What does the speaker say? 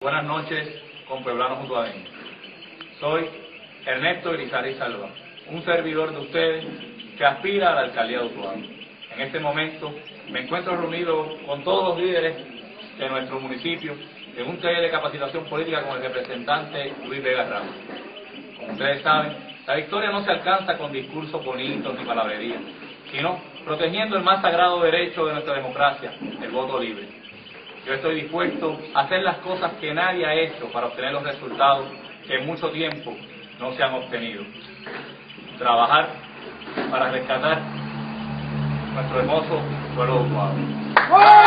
Buenas noches, compueblanos utuadeños. Soy Ernesto Grisari Salva, un servidor de ustedes que aspira a la alcaldía de Utuado. En este momento me encuentro reunido con todos los líderes de nuestro municipio en un taller de capacitación política con el representante Luis Vega Ramos. Como ustedes saben, la victoria no se alcanza con discursos bonitos ni palabrerías, sino protegiendo el más sagrado derecho de nuestra democracia, el voto libre. Yo estoy dispuesto a hacer las cosas que nadie ha hecho para obtener los resultados que en mucho tiempo no se han obtenido. Trabajar para rescatar nuestro hermoso pueblo urbano.